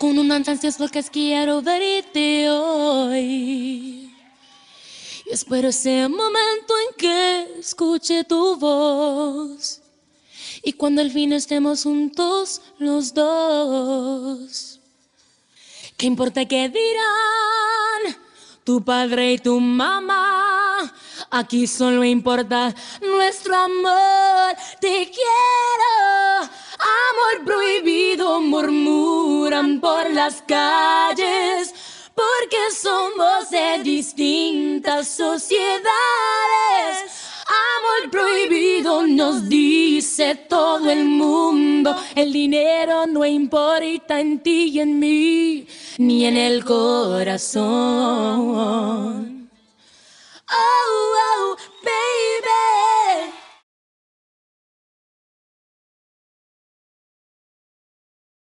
con unas ansias locas quiero verte hoy. Y espero ese momento en que escuche tu voz. Y cuando al fin estemos juntos los dos. ¿Qué importa qué dirán tu padre y tu mamá? Aquí solo importa nuestro amor. Te quiero. Amor prohibido por las calles porque somos de distintas sociedades. Amor prohibido nos dice todo el mundo. El dinero no importa en ti y en mí, ni en el corazón.